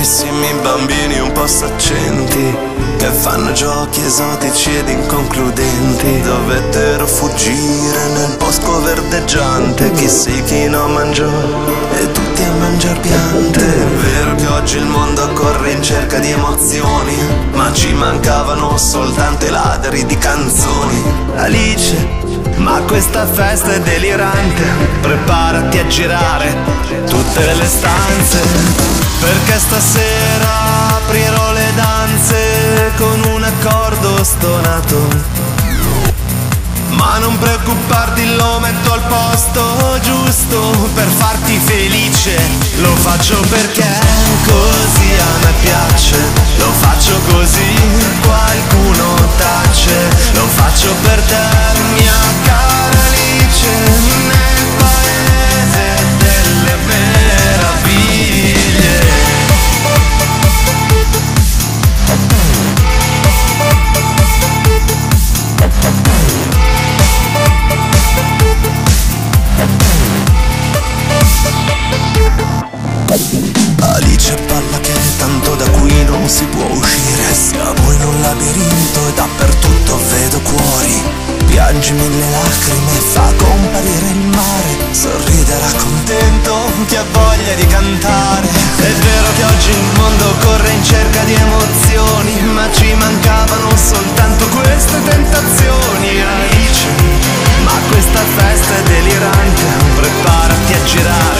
modernissimi bambini un po' saccenti che fanno giochi esotici ed inconcludenti. Dovettero fuggire nel bosco verdeggiante, chi sì chi no mangiò e tutti a mangiar piante. È vero che oggi il mondo corre in cerca di emozioni, ma ci mancavano soltanto i ladri di canzoni. Alice ma questa festa è delirante, preparati a girare tutte le stanze, perché stasera aprirò le danze con un accordo stonato. Ma non preoccuparti, lo metto al posto giusto per farti felice. Lo faccio perché così a me piace. Lo faccio così qualcuno Alice balla che tanto da qui non si può uscire. Siamo in un labirinto e dappertutto vedo cuori. Piangi mille lacrime, fa comparire il mare. Sorriderà contento chi ha voglia di cantare. È vero che oggi il mondo corre in cerca di emozioni Ma ci mancavano soltanto queste tentazioni. Alice, ma questa festa è delirante Preparati a girare.